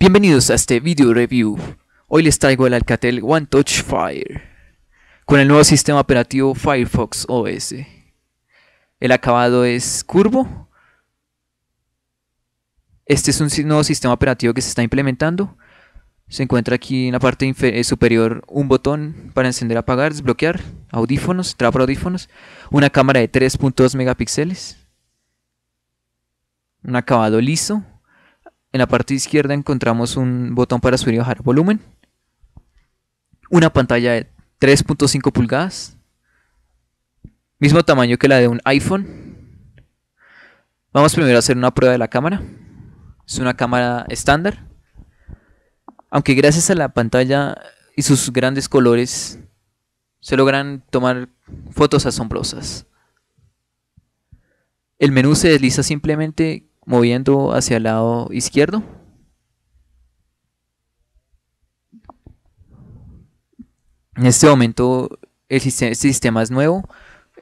Bienvenidos a este video review. Hoy les traigo el Alcatel One Touch Fire con el nuevo sistema operativo Firefox OS. El acabado es curvo. Este es un nuevo sistema operativo que se está implementando. Se encuentra aquí en la parte eh, superior un botón para encender, apagar, desbloquear, audífonos, trap audífonos, una cámara de 3.2 megapíxeles, un acabado liso en la parte izquierda encontramos un botón para subir y bajar volumen. Una pantalla de 3.5 pulgadas. Mismo tamaño que la de un iPhone. Vamos primero a hacer una prueba de la cámara. Es una cámara estándar. Aunque gracias a la pantalla y sus grandes colores se logran tomar fotos asombrosas. El menú se desliza simplemente moviendo hacia el lado izquierdo. En este momento el sistema, este sistema es nuevo.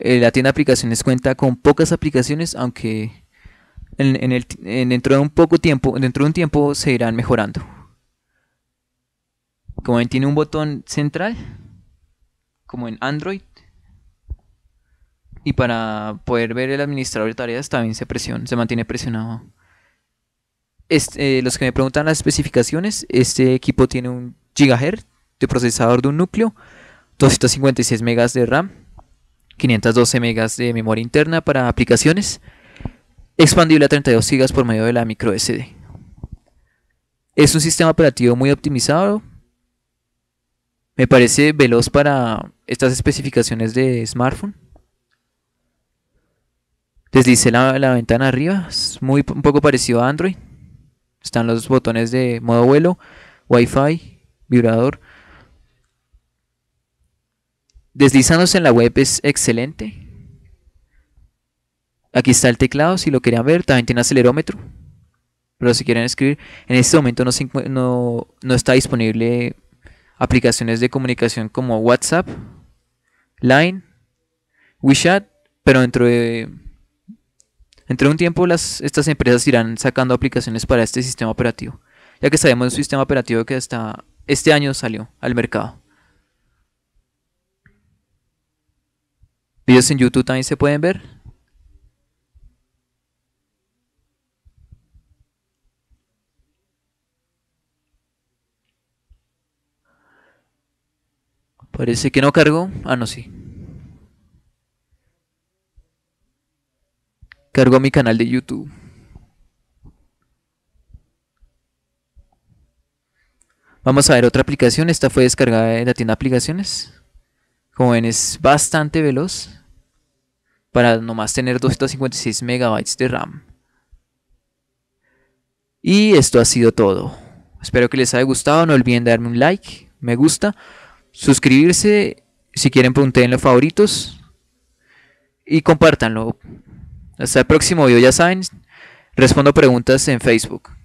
Eh, la tienda de aplicaciones cuenta con pocas aplicaciones, aunque dentro de un poco tiempo, dentro de un tiempo se irán mejorando. Como ven, tiene un botón central, como en Android, y para poder ver el administrador de tareas también se presiona, se mantiene presionado. Este, los que me preguntan las especificaciones, este equipo tiene un GHz de procesador de un núcleo, 256 MB de RAM, 512 MB de memoria interna para aplicaciones, expandible a 32 GB por medio de la micro SD. Es un sistema operativo muy optimizado. Me parece veloz para estas especificaciones de smartphone. Deslice la, la ventana arriba, es muy, un poco parecido a Android. Están los botones de modo vuelo, Wi-Fi, vibrador. Deslizándose en la web es excelente. Aquí está el teclado, si lo querían ver, también tiene acelerómetro. Pero si quieren escribir, en este momento no, no, no está disponible aplicaciones de comunicación como WhatsApp, Line, WeChat, pero dentro de entre un tiempo las, estas empresas irán sacando aplicaciones para este sistema operativo, ya que sabemos un sistema operativo que hasta este año salió al mercado. Videos en YouTube también se pueden ver. Parece que no cargó. Ah, no, sí. Cargo mi canal de YouTube. Vamos a ver otra aplicación. Esta fue descargada de la tienda de aplicaciones. Como ven es bastante veloz. Para nomás tener 256 megabytes de RAM. Y esto ha sido todo. Espero que les haya gustado. No olviden darme un like, me gusta, suscribirse. Si quieren, pregunten los favoritos. Y compártanlo. Hasta el próximo video, ya saben, respondo preguntas en Facebook.